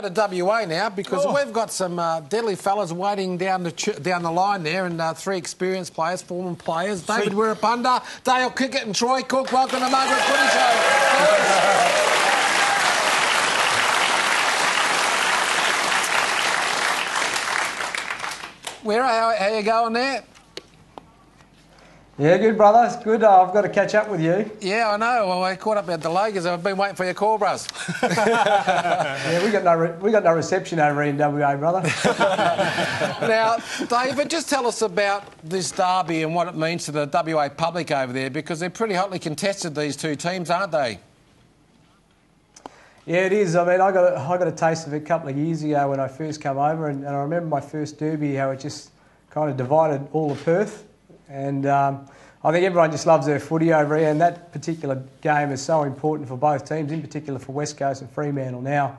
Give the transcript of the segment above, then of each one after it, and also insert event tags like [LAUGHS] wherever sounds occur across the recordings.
go to WA now because Oh. we've got some uh, deadly fellas waiting down the ch- down the line there, and uh, three experienced players, former players. David Wirrpanda, Dale Kickett, and Troy Cook. Welcome to Marngrook Footy Show. [LAUGHS] Where how, how you going there? Yeah, good brother. It's good. Uh, I've got to catch up with you. Yeah, I know. Well, I caught up at the Lakers. I've been waiting for your call, bros. [LAUGHS] Yeah, we got no re- we got no reception over in WA, brother. [LAUGHS] Now, David, just tell us about this derby and what it means to the WA public over there because they're pretty hotly contested, these two teams, aren't they? yeah, it is. I mean, I got a, I got a taste of it a couple of years ago when I first came over, and, and I remember my first derby how it just kind of divided all of Perth, and um, I think everyone just loves their footy over here, and that particular game is so important for both teams, in particular for West Coast and Fremantle now.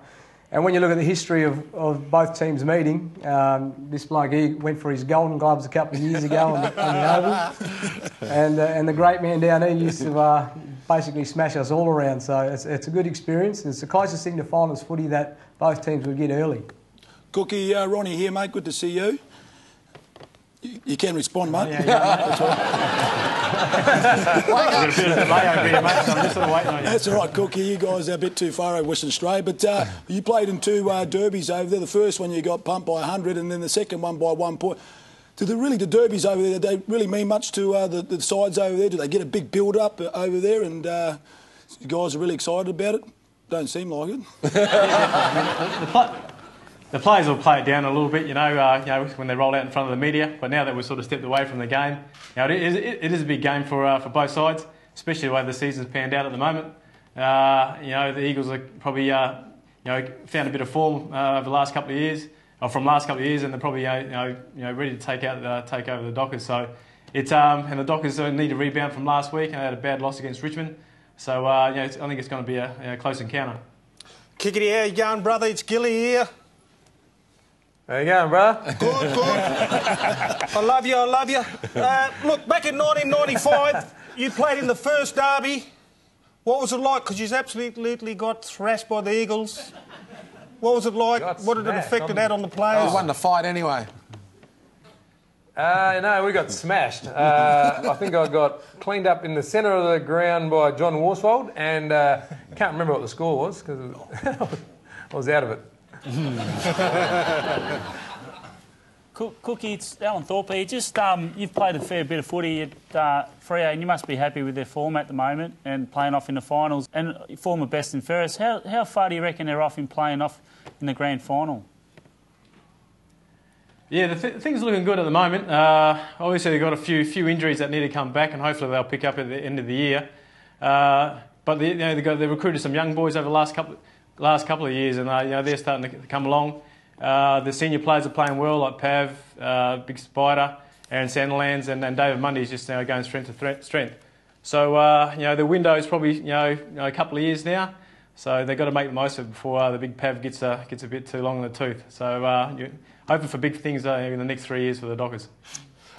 And when you look at the history of, of both teams meeting, um, this bloke he went for his Golden Gloves a couple of years ago on the, on the Oval, [LAUGHS] and uh, and the great man down there used to uh, basically smash us all around. So it's, it's a good experience. It's the closest thing to finals footy that both teams would get early. Cookie, uh, Ronnie here, mate. Good to see you. You, you can respond, mate. I've got a bit of delay over here, mate, so I'm just sort of waiting on you. That's all right, Cookie. You guys are a bit too far over Western Australia. But uh, you played in two uh, derbies over there. The first one you got pumped by 100, and then the second one by one point. Do the really the derbies over there? Do they really mean much to uh, the, the sides over there? Do they get a big build up uh, over there? And uh, you guys are really excited about it. Don't seem like it. [LAUGHS] The, players will play it down a little bit, you know, uh, you know, when they roll out in front of the media. But now that we've sort of stepped away from the game, you know, it is, it is a big game for uh, for both sides, especially the way the season's panned out at the moment. Uh, you know, the Eagles are probably uh, you know found a bit of form uh, over the last couple of years, or from last couple of years, and they're probably uh, you know you know ready to take out take over the Dockers. So it's um, and the Dockers need a rebound from last week, and they had a bad loss against Richmond. So you know, I think it's going to be a, a close encounter. Kickity, how you going, brother? It's Gilly here. How you going, bro. Good, good. I love you, I love you. Uh, look, back in 1995, you played in the first derby. What was it like? Because you absolutely got thrashed by the Eagles. What was it like? Got what did it affect I'm- that on the You players? won the fight anyway. Uh, no, we got smashed. Uh, I think I got cleaned up in the centre of the ground by John Worsfold, and uh, can't remember what the score was because [LAUGHS] I was out of it. [LAUGHS] Cook- Cookie, it's Alan Thorpe here. Just um, you've played a fair bit of footy at uh, Freo, and you must be happy with their form at the moment and playing off in the finals. And former best and fairest. How, how far do you reckon they're off in playing off in the grand final? Yeah, the th- things are looking good at the moment. Uh, obviously, they've got a few few injuries that need to come back, and hopefully they'll pick up at the end of the year. Uh, but they, you know, they've, got, they've recruited some young boys over the last couple last couple of years, and uh, you know, they're starting to come along. Uh, the senior players are playing well, like Pav, uh, Big Spider, Aaron Sandilands, and, and David Mundy's just now going strength to strength. So uh, you know, the window is probably you know, you know, a couple of years now. So they've got to make the most of it before uh, the big Pav gets uh, gets a bit too long in the tooth. So hoping for big things in the next three years for the Dockers.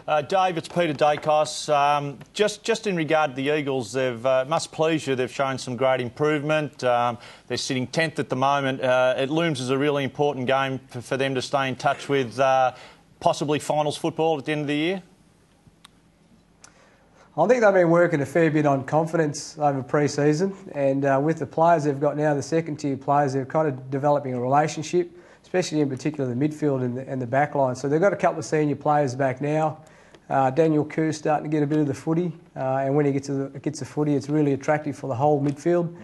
Uh, Dave, it's Peter Daicos. Um, just, just in regard to the Eagles, they've uh, must please you. They've shown some great improvement. Um, they're sitting tenth at the moment. Uh, it looms as a really important game for, for them to stay in touch with uh, possibly finals football at the end of the year. I think they've been working a fair bit on confidence over pre-season, and uh, with the players they've got now, the second-tier players, they're kind of developing a relationship, especially in particular the midfield and the, and the back line. So they've got a couple of senior players back now. Uh, Daniel Kerr starting to get a bit of the footy, uh, and when he gets the, gets the footy, it's really attractive for the whole midfield.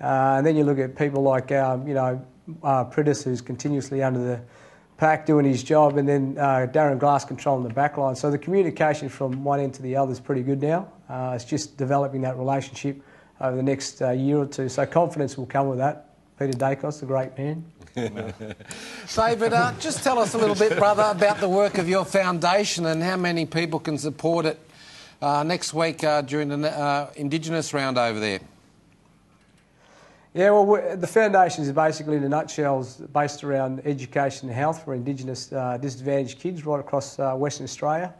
Uh, and then you look at people like, um, you know, uh, Priddis, who's continuously under the pack doing his job, and then uh, Darren Glass controlling the back line. So the communication from one end to the other is pretty good now. Uh, it's just developing that relationship over the next uh, year or two. So confidence will come with that. Peter Daicos, a great man. [LAUGHS] David, uh, just tell us a little bit, brother, about the work of your foundation and how many people can support it uh, next week uh, during the uh, Indigenous round over there. Yeah, well, the foundation is basically, in a nutshell, is based around education and health for Indigenous uh, disadvantaged kids right across uh, Western Australia.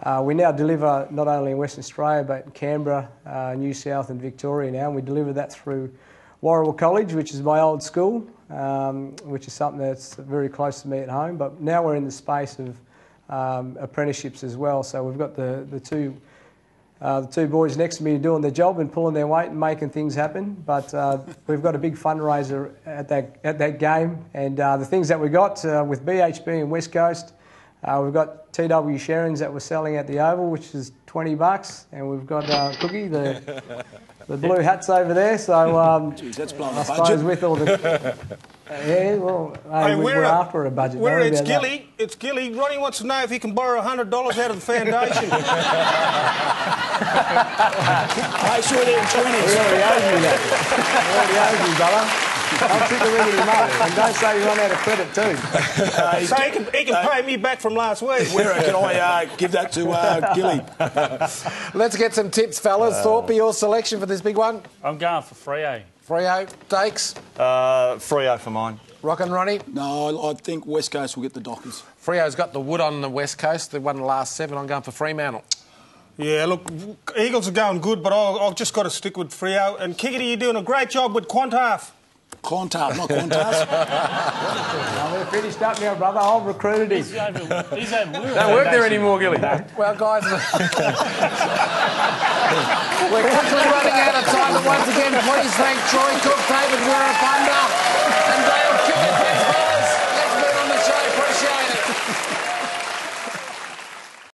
Uh, we now deliver not only in Western Australia but in Canberra, uh, New South, and Victoria now, and we deliver that through Worawa College, which is my old school, um, which is something that's very close to me at home. But now we're in the space of um, apprenticeships as well. So we've got the, the two uh, the two boys next to me doing their job and pulling their weight and making things happen. But uh, we've got a big fundraiser at that at that game, and uh, the things that we got uh, with BHP and West Coast, uh, we've got TW Sherrins that we're selling at the Oval, which is 20 bucks, and we've got uh, Cookie the [LAUGHS] the blue hats over there. So um, [LAUGHS] Jeez, that's blowing I the suppose budget. with all the [LAUGHS] yeah, well, hey, Hey, we- we're we're a- after a budget. Where don't it's about that. Gilly, it's Gilly. Ronnie wants to know if he can borrow hundred dollars out of the foundation. Make sure they're in He 20s. already owes me that. He already owes me, brother. I'm sick of ringing him up. And don't say you run out of credit too. so he can, he can pay me back from last week. [LAUGHS] Where can I uh, give that to uh, Gilly? [LAUGHS] Let's get some tips, fellas. Thorpe, your selection for this big one. I'm going for Freo. Frio, Dakes, Uh, Freo for mine. Rock and Ronnie. No, I I think West Coast will get the Dockers. Freo's got the wood on the west coast. They won the last seven. I'm going for Fremantle. Yeah, look, Eagles are going good, but I'll, I've just got to stick with Freo. And Kiggity, you're doing a great job with Clontarf. Clontarf, not Qantas. I'm [LAUGHS] we're finished up now, brother. I've recruited him. He's over, he's over Don't work there anymore, Gilly. Well, guys, [LAUGHS] we're quickly running out of time. But once again, please thank Troy Cook, David Wirra,